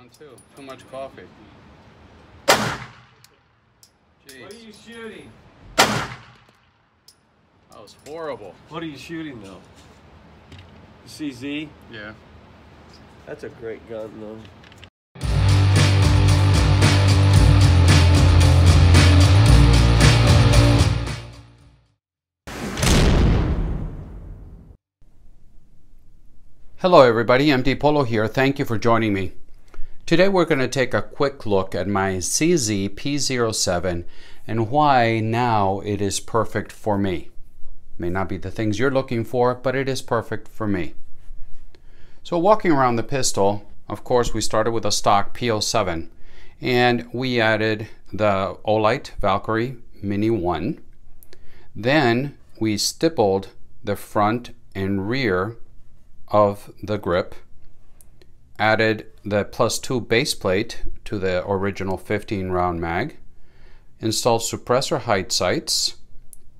one too. Too much coffee. Jeez. What are you shooting? That was horrible. What are you shooting though? CZ? Yeah. That's a great gun though. Hello everybody, MD Polo here. Thank you for joining me. Today we're going to take a quick look at my CZ P07 and why now it is perfect for me. May not be the things you're looking for, but it is perfect for me. So walking around the pistol, of course we started with a stock P07 and we added the Olight Valkyrie Mini 1. Then we stippled the front and rear of the grip, added the plus two base plate to the original 15 round mag, installed suppressor height sights,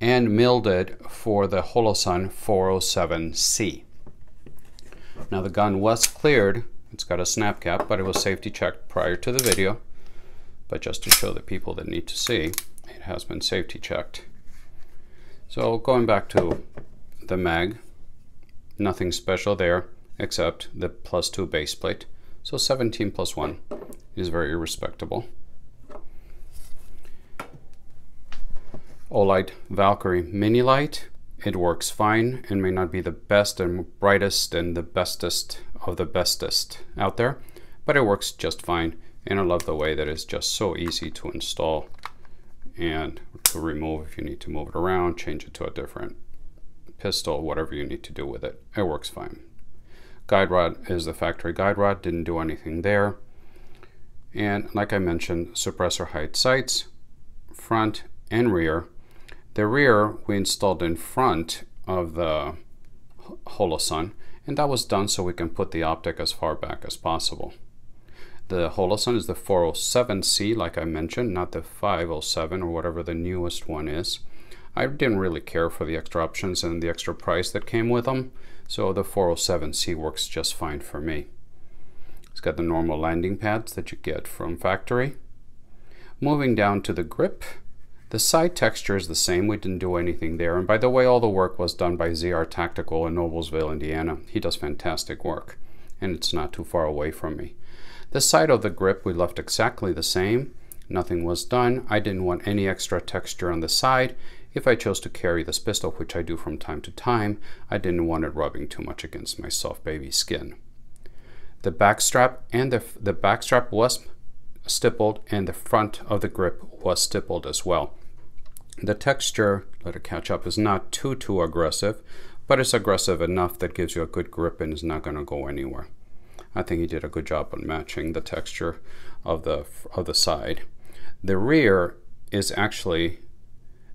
and milled it for the Holosun 407C. Now the gun was cleared, it's got a snap cap, but it was safety checked prior to the video. But just to show the people that need to see, it has been safety checked. So going back to the mag, nothing special there except the plus 2 base plate. So 17 plus 1 is very respectable. Olight Valkyrie Mini Light. It works fine and may not be the best and brightest and the bestest of the bestest out there, but it works just fine. And I love the way that it's just so easy to install and to remove if you need to move it around, change it to a different pistol, whatever you need to do with it. It works fine. Guide rod is the factory guide rod, didn't do anything there. And like I mentioned, suppressor height sights, front and rear. The rear we installed in front of the Holosun, and that was done so we can put the optic as far back as possible. The Holosun is the 407C, like I mentioned, not the 507 or whatever the newest one is. I didn't really care for the extra options and the extra price that came with them, so the 407C works just fine for me. It's got the normal landing pads that you get from factory. Moving down to the grip, the side texture is the same, we didn't do anything there. And by the way, all the work was done by ZR Tactical in Noblesville, Indiana. He does fantastic work, and it's not too far away from me. The side of the grip we left exactly the same. Nothing was done. I didn't want any extra texture on the side, if I chose to carry this pistol, which I do from time to time, I didn't want it rubbing too much against my soft baby skin. The backstrap and the, the back strap was stippled and the front of the grip was stippled as well. The texture, let it catch up, is not too, too aggressive, but it's aggressive enough that gives you a good grip and is not going to go anywhere. I think he did a good job on matching the texture of the, of the side. The rear is actually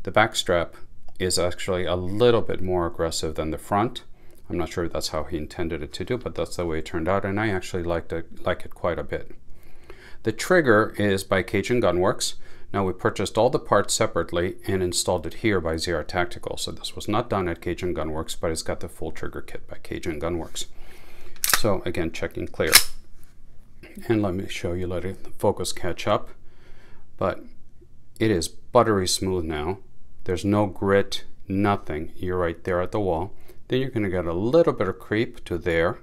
the back strap is actually a little bit more aggressive than the front. I'm not sure that's how he intended it to do, but that's the way it turned out, and I actually liked it, like it quite a bit. The trigger is by Cajun Gunworks. Now we purchased all the parts separately and installed it here by ZR Tactical. So this was not done at Cajun Gunworks, but it's got the full trigger kit by Cajun Gunworks. So again, checking clear. And let me show you, let it focus catch up. But it is buttery smooth now. There's no grit, nothing. You're right there at the wall. Then you're going to get a little bit of creep to there,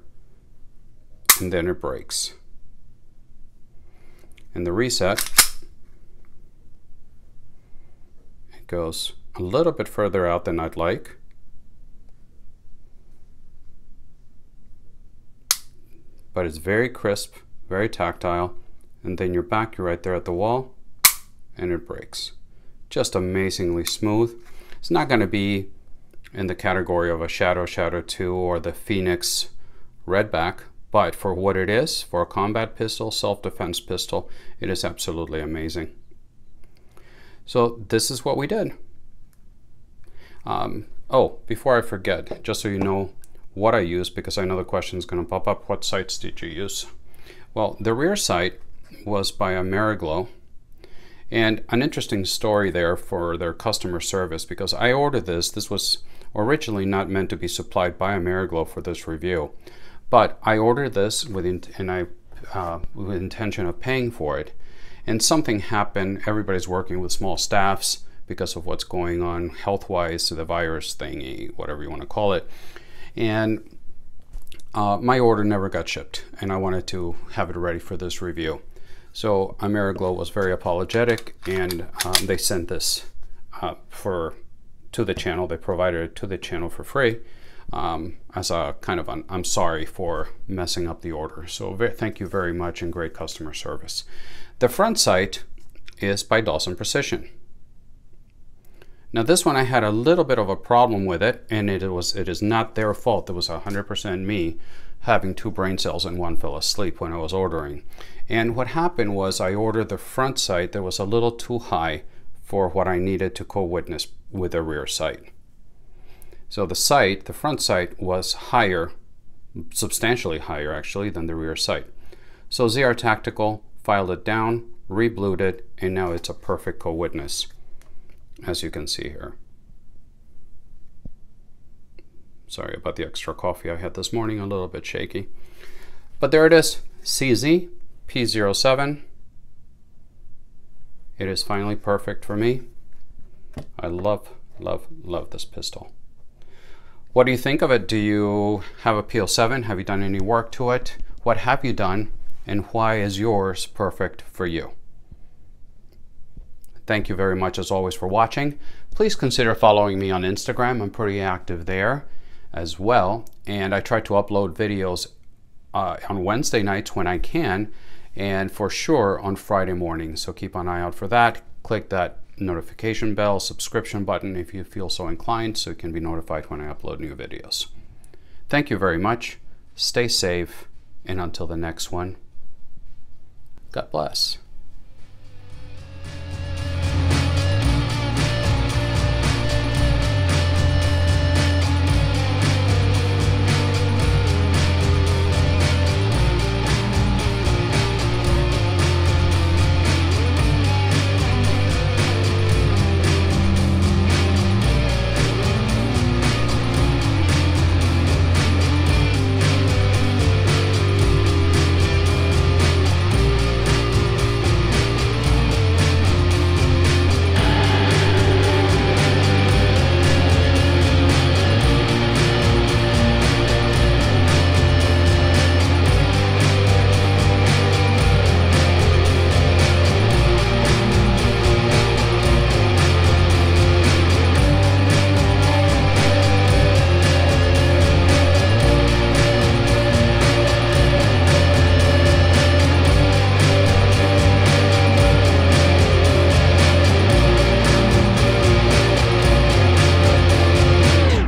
and then it breaks. And the reset, it goes a little bit further out than I'd like. But it's very crisp, very tactile, and then you're back, you're right there at the wall, and it breaks just amazingly smooth. It's not going to be in the category of a Shadow Shadow 2 or the Phoenix Redback, but for what it is, for a combat pistol, self-defense pistol, it is absolutely amazing. So this is what we did. Um, oh, before I forget, just so you know what I use, because I know the question is going to pop up, what sights did you use? Well, the rear sight was by Ameriglo, and an interesting story there for their customer service because I ordered this. This was originally not meant to be supplied by Ameriglo for this review. But I ordered this within, and I uh, with intention of paying for it. And something happened. Everybody's working with small staffs because of what's going on health-wise, the virus thingy, whatever you want to call it. And uh, my order never got shipped, and I wanted to have it ready for this review. So Ameriglo was very apologetic, and um, they sent this uh, for to the channel. They provided it to the channel for free um, as a kind of an, I'm sorry for messing up the order. So very, thank you very much and great customer service. The front sight is by Dawson Precision. Now this one I had a little bit of a problem with it and it was it is not their fault. It was 100% me having two brain cells and one fell asleep when I was ordering. And what happened was I ordered the front sight that was a little too high for what I needed to co-witness with the rear sight. So the sight, the front sight was higher, substantially higher actually than the rear sight. So ZR Tactical filed it down, reblued it, and now it's a perfect co-witness, as you can see here. Sorry about the extra coffee I had this morning, a little bit shaky. But there it is, CZ P07. It is finally perfect for me. I love, love, love this pistol. What do you think of it? Do you have a P07? Have you done any work to it? What have you done? And why is yours perfect for you? Thank you very much as always for watching. Please consider following me on Instagram. I'm pretty active there as well. And I try to upload videos uh, on Wednesday nights when I can and for sure on Friday morning. So keep an eye out for that. Click that notification bell, subscription button if you feel so inclined so you can be notified when I upload new videos. Thank you very much. Stay safe, and until the next one, God bless.